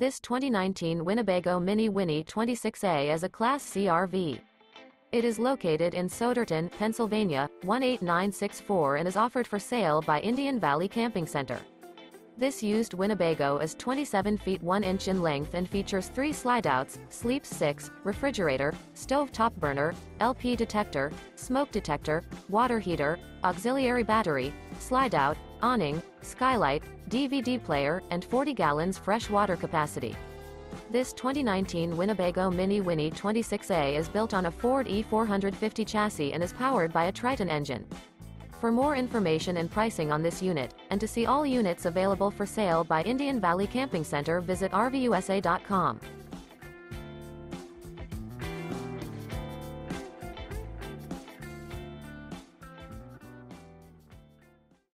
This 2019 Winnebago Minnie Winnie 26A is a Class C RV. It is located in Souderton, Pennsylvania, 18964 and is offered for sale by Indian Valley Camping Center. This used Winnebago is 27 feet 1 inch in length and features three slide-outs, sleeps 6, refrigerator, stove top burner, LP detector, smoke detector, water heater, auxiliary battery, slide-out, awning, skylight, DVD player, and 40 gallons fresh water capacity. This 2019 Winnebago Minnie Winnie 26A is built on a Ford E450 chassis and is powered by a Triton engine. For more information and pricing on this unit, and to see all units available for sale by Indian Valley Camping Center visit RVUSA.com.